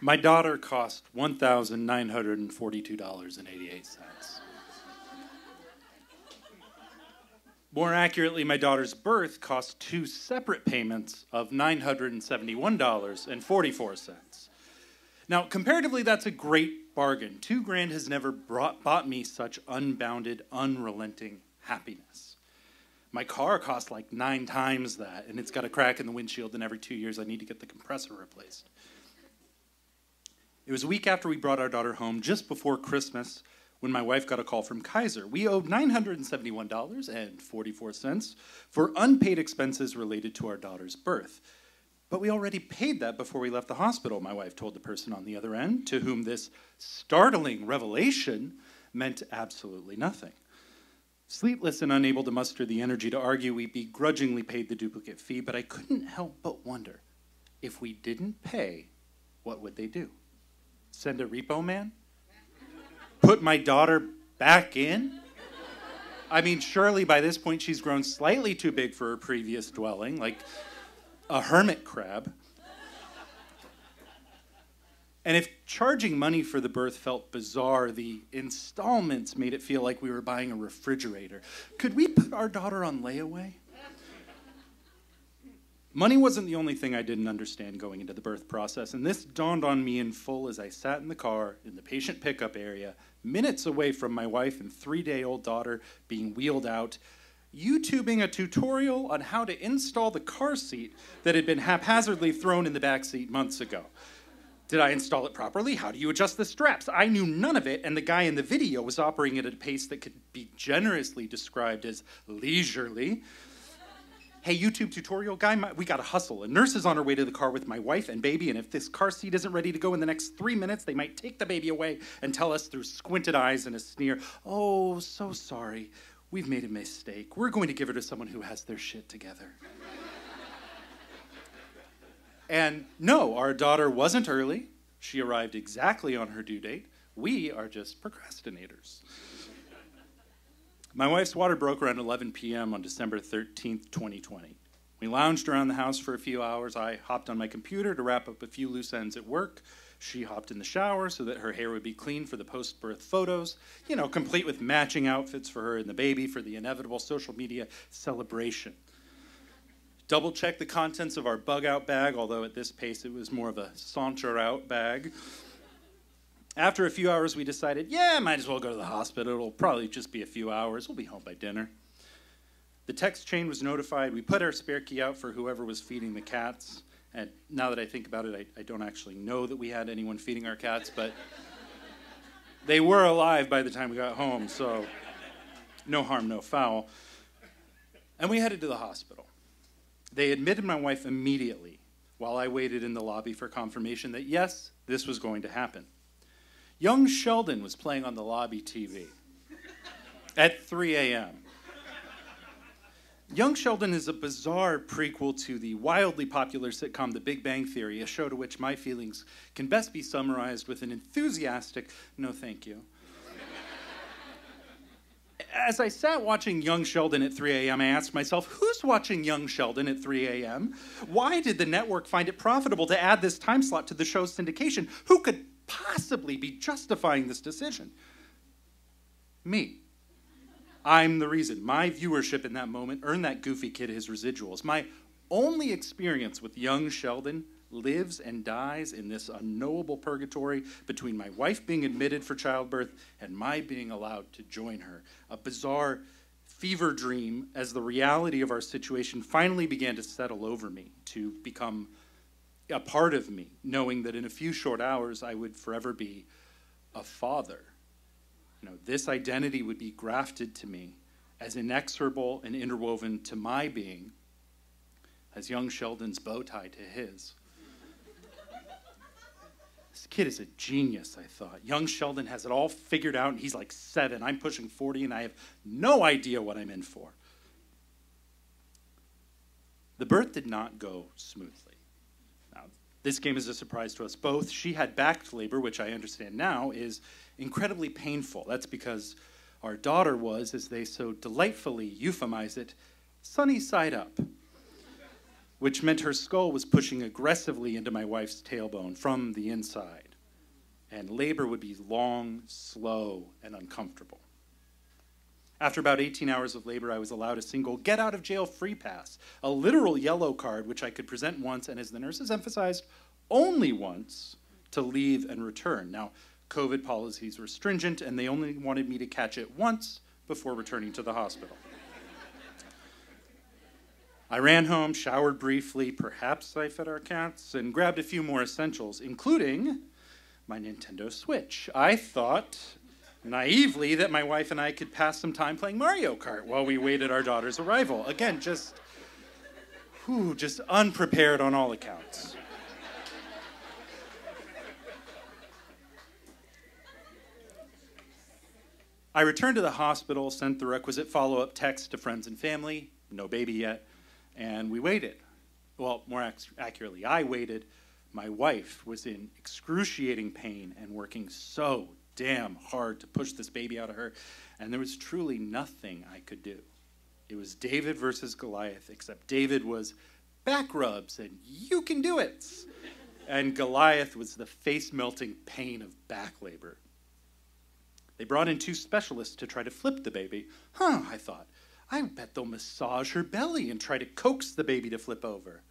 My daughter cost $1,942.88. More accurately, my daughter's birth cost two separate payments of $971.44. Now, comparatively, that's a great bargain. Two grand has never brought, bought me such unbounded, unrelenting happiness. My car costs like nine times that, and it's got a crack in the windshield, and every two years I need to get the compressor replaced. It was a week after we brought our daughter home, just before Christmas, when my wife got a call from Kaiser. We owed $971.44 for unpaid expenses related to our daughter's birth. But we already paid that before we left the hospital, my wife told the person on the other end, to whom this startling revelation meant absolutely nothing. Sleepless and unable to muster the energy to argue, we begrudgingly paid the duplicate fee, but I couldn't help but wonder if we didn't pay, what would they do? Send a repo man? Put my daughter back in? I mean, surely by this point she's grown slightly too big for her previous dwelling, like a hermit crab. And if charging money for the birth felt bizarre, the installments made it feel like we were buying a refrigerator. Could we put our daughter on layaway? Money wasn't the only thing I didn't understand going into the birth process, and this dawned on me in full as I sat in the car in the patient pickup area, minutes away from my wife and three day old daughter being wheeled out, YouTubing a tutorial on how to install the car seat that had been haphazardly thrown in the back seat months ago. Did I install it properly? How do you adjust the straps? I knew none of it, and the guy in the video was operating it at a pace that could be generously described as leisurely. Hey, YouTube tutorial guy, my, we gotta hustle. A nurse is on her way to the car with my wife and baby, and if this car seat isn't ready to go in the next three minutes, they might take the baby away and tell us through squinted eyes and a sneer, Oh, so sorry. We've made a mistake. We're going to give her to someone who has their shit together. And no, our daughter wasn't early. She arrived exactly on her due date. We are just procrastinators. My wife's water broke around 11 p.m. on December 13th, 2020. We lounged around the house for a few hours. I hopped on my computer to wrap up a few loose ends at work. She hopped in the shower so that her hair would be clean for the post birth photos, you know, complete with matching outfits for her and the baby for the inevitable social media celebration double check the contents of our bug out bag, although at this pace it was more of a saunter out bag. After a few hours, we decided, yeah, might as well go to the hospital. It'll probably just be a few hours. We'll be home by dinner. The text chain was notified. We put our spare key out for whoever was feeding the cats. And now that I think about it, I, I don't actually know that we had anyone feeding our cats, but they were alive by the time we got home, so no harm, no foul. And we headed to the hospital. They admitted my wife immediately while I waited in the lobby for confirmation that yes, this was going to happen. Young Sheldon was playing on the lobby TV at 3 a.m. Young Sheldon is a bizarre prequel to the wildly popular sitcom The Big Bang Theory, a show to which my feelings can best be summarized with an enthusiastic no thank you as I sat watching Young Sheldon at 3 a.m., I asked myself, who's watching Young Sheldon at 3 a.m.? Why did the network find it profitable to add this time slot to the show's syndication? Who could possibly be justifying this decision? Me. I'm the reason. My viewership in that moment earned that goofy kid his residuals. My only experience with Young Sheldon lives and dies in this unknowable purgatory between my wife being admitted for childbirth and my being allowed to join her. A bizarre fever dream as the reality of our situation finally began to settle over me, to become a part of me, knowing that in a few short hours I would forever be a father. You know, this identity would be grafted to me as inexorable and interwoven to my being as young Sheldon's bow tie to his. This kid is a genius, I thought. Young Sheldon has it all figured out, and he's like seven. I'm pushing 40, and I have no idea what I'm in for. The birth did not go smoothly. This came as a surprise to us both. She had back labor, which I understand now is incredibly painful. That's because our daughter was, as they so delightfully euphemize it, sunny side up. which meant her skull was pushing aggressively into my wife's tailbone from the inside. And labor would be long, slow, and uncomfortable. After about 18 hours of labor, I was allowed a single get out of jail free pass, a literal yellow card which I could present once, and as the nurses emphasized, only once to leave and return. Now, COVID policies were stringent, and they only wanted me to catch it once before returning to the hospital. I ran home, showered briefly, perhaps I fed our cats, and grabbed a few more essentials, including my Nintendo Switch. I thought naively that my wife and I could pass some time playing Mario Kart while we waited our daughter's arrival. Again, just whew, just unprepared on all accounts. I returned to the hospital, sent the requisite follow up text to friends and family, no baby yet, and we waited. Well, more ac- accurately, I waited. My wife was in excruciating pain and working so damn hard to push this baby out of her, and there was truly nothing I could do. It was David versus Goliath, except David was back rubs and you can do it. And Goliath was the face melting pain of back labor. They brought in two specialists to try to flip the baby. Huh, I thought. I bet they'll massage her belly and try to coax the baby to flip over.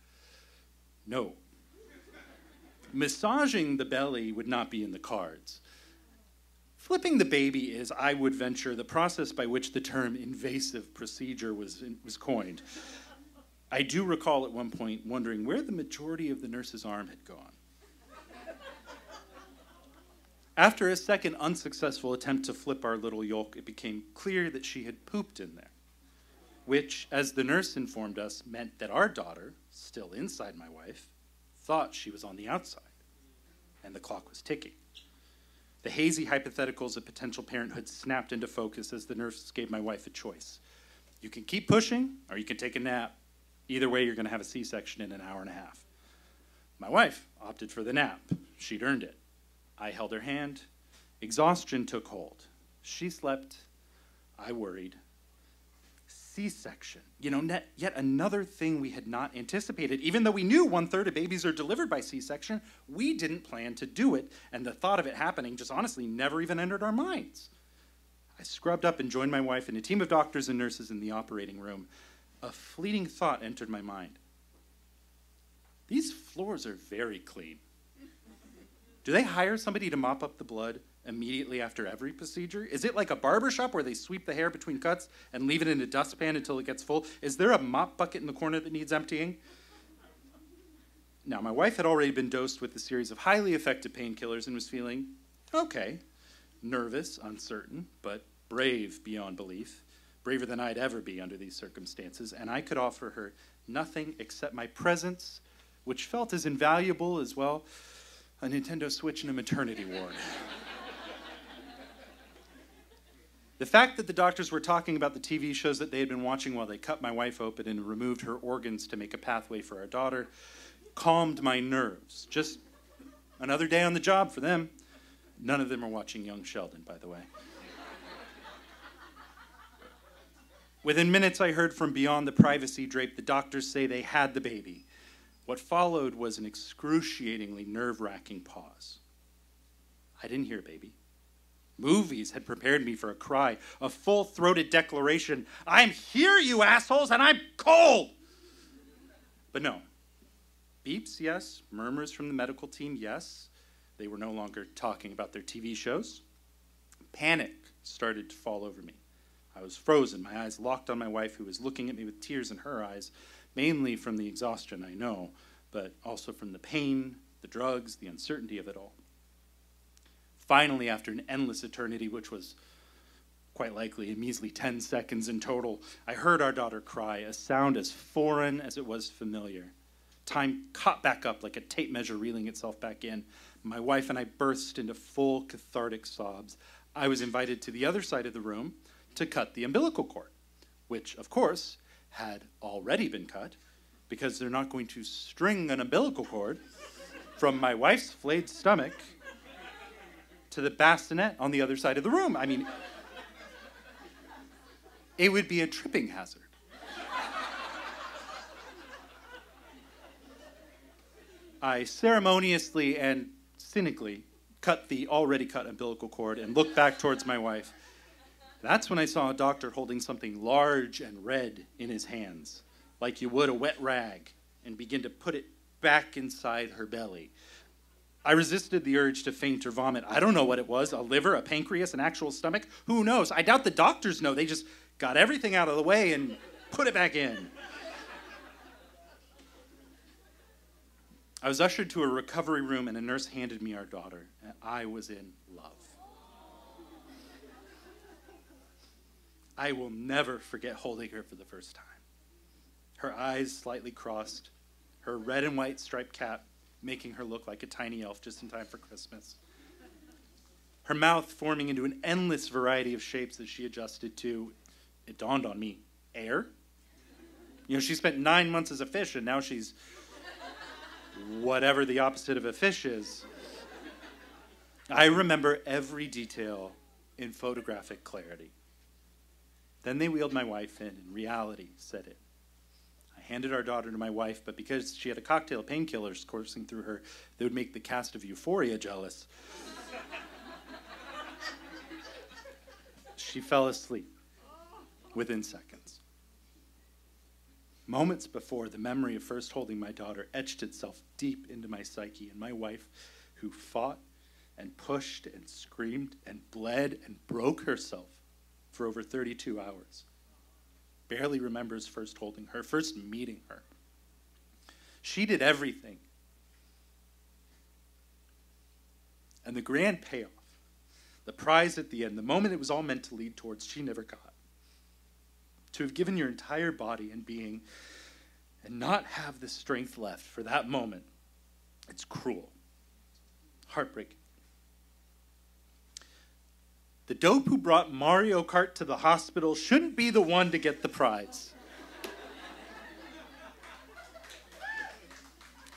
No. Massaging the belly would not be in the cards. Flipping the baby is, I would venture, the process by which the term invasive procedure was, was coined. I do recall at one point wondering where the majority of the nurse's arm had gone. After a second unsuccessful attempt to flip our little yolk, it became clear that she had pooped in there, which, as the nurse informed us, meant that our daughter, still inside my wife, thought she was on the outside, and the clock was ticking. The hazy hypotheticals of potential parenthood snapped into focus as the nurse gave my wife a choice. You can keep pushing, or you can take a nap. Either way, you're going to have a C section in an hour and a half. My wife opted for the nap. She'd earned it. I held her hand. Exhaustion took hold. She slept. I worried. C section. You know, net, yet another thing we had not anticipated. Even though we knew one third of babies are delivered by C section, we didn't plan to do it, and the thought of it happening just honestly never even entered our minds. I scrubbed up and joined my wife and a team of doctors and nurses in the operating room. A fleeting thought entered my mind. These floors are very clean. Do they hire somebody to mop up the blood immediately after every procedure? Is it like a barber shop where they sweep the hair between cuts and leave it in a dustpan until it gets full? Is there a mop bucket in the corner that needs emptying? Now, my wife had already been dosed with a series of highly effective painkillers and was feeling okay, nervous, uncertain, but brave beyond belief, braver than I'd ever be under these circumstances, and I could offer her nothing except my presence, which felt as invaluable as well a Nintendo Switch and a maternity ward. the fact that the doctors were talking about the TV shows that they had been watching while they cut my wife open and removed her organs to make a pathway for our daughter calmed my nerves. Just another day on the job for them. None of them are watching Young Sheldon, by the way. Within minutes, I heard from beyond the privacy drape the doctors say they had the baby. What followed was an excruciatingly nerve wracking pause. I didn't hear baby. Movies had prepared me for a cry, a full throated declaration I'm here, you assholes, and I'm cold! But no. Beeps, yes. Murmurs from the medical team, yes. They were no longer talking about their TV shows. Panic started to fall over me. I was frozen, my eyes locked on my wife, who was looking at me with tears in her eyes, mainly from the exhaustion, I know, but also from the pain, the drugs, the uncertainty of it all. Finally, after an endless eternity, which was quite likely a measly 10 seconds in total, I heard our daughter cry, a sound as foreign as it was familiar. Time caught back up like a tape measure reeling itself back in. My wife and I burst into full cathartic sobs. I was invited to the other side of the room to cut the umbilical cord, which, of course, had already been cut because they're not going to string an umbilical cord from my wife's flayed stomach to the bassinet on the other side of the room. I mean, it would be a tripping hazard. I ceremoniously and cynically cut the already cut umbilical cord and looked back towards my wife. That's when I saw a doctor holding something large and red in his hands, like you would a wet rag, and begin to put it back inside her belly. I resisted the urge to faint or vomit. I don't know what it was a liver, a pancreas, an actual stomach. Who knows? I doubt the doctors know. They just got everything out of the way and put it back in. I was ushered to a recovery room, and a nurse handed me our daughter, and I was in love. I will never forget holding her for the first time. Her eyes slightly crossed, her red and white striped cap making her look like a tiny elf just in time for Christmas. Her mouth forming into an endless variety of shapes that she adjusted to. It dawned on me air? You know, she spent nine months as a fish, and now she's whatever the opposite of a fish is. I remember every detail in photographic clarity. Then they wheeled my wife in, and reality set it handed our daughter to my wife, but because she had a cocktail of painkillers coursing through her, they would make the cast of Euphoria jealous. she fell asleep within seconds. Moments before, the memory of first holding my daughter etched itself deep into my psyche, and my wife, who fought and pushed and screamed and bled and broke herself for over 32 hours barely remembers first holding her, first meeting her. She did everything. And the grand payoff, the prize at the end, the moment it was all meant to lead towards, she never got. To have given your entire body and being and not have the strength left for that moment, it's cruel, heartbreaking. The dope who brought Mario Kart to the hospital shouldn't be the one to get the prize.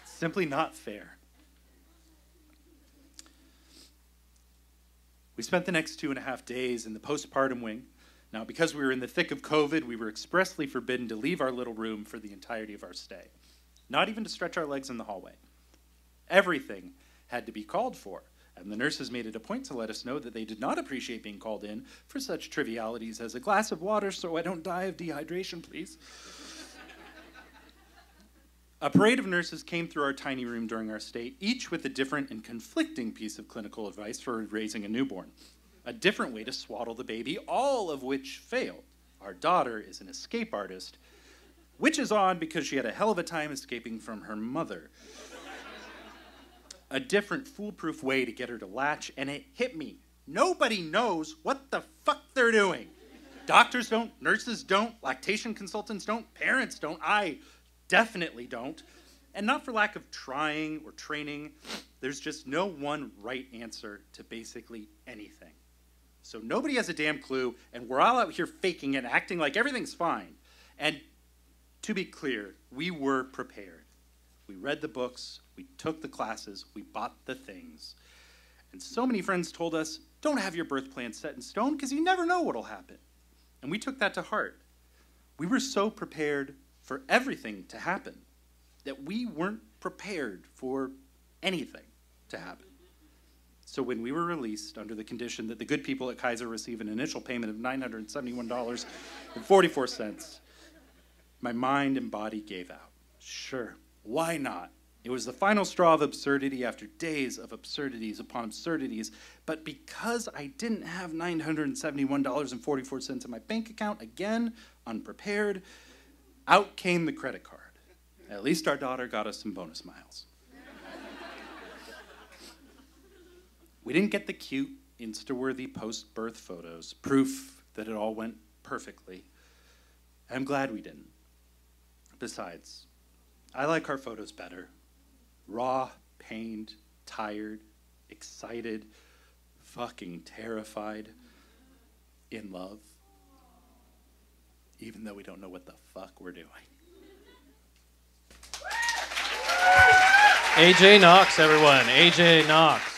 Simply not fair. We spent the next two and a half days in the postpartum wing. Now, because we were in the thick of COVID, we were expressly forbidden to leave our little room for the entirety of our stay, not even to stretch our legs in the hallway. Everything had to be called for and the nurses made it a point to let us know that they did not appreciate being called in for such trivialities as a glass of water so I don't die of dehydration, please. a parade of nurses came through our tiny room during our stay, each with a different and conflicting piece of clinical advice for raising a newborn. A different way to swaddle the baby, all of which failed. Our daughter is an escape artist, which is odd because she had a hell of a time escaping from her mother a different foolproof way to get her to latch, and it hit me. Nobody knows what the fuck they're doing. Doctors don't, nurses don't, lactation consultants don't, parents don't. I definitely don't. And not for lack of trying or training, there's just no one right answer to basically anything. So nobody has a damn clue, and we're all out here faking and acting like everything's fine. And to be clear, we were prepared. We read the books, we took the classes, we bought the things. And so many friends told us, don't have your birth plan set in stone because you never know what'll happen. And we took that to heart. We were so prepared for everything to happen that we weren't prepared for anything to happen. So when we were released under the condition that the good people at Kaiser receive an initial payment of $971.44, my mind and body gave out. Sure, why not? It was the final straw of absurdity after days of absurdities upon absurdities. But because I didn't have $971.44 in my bank account, again, unprepared, out came the credit card. At least our daughter got us some bonus miles. we didn't get the cute, Insta worthy post birth photos, proof that it all went perfectly. I'm glad we didn't. Besides, I like our photos better raw, pained, tired, excited, fucking terrified, in love, even though we don't know what the fuck we're doing. AJ Knox, everyone. AJ Knox.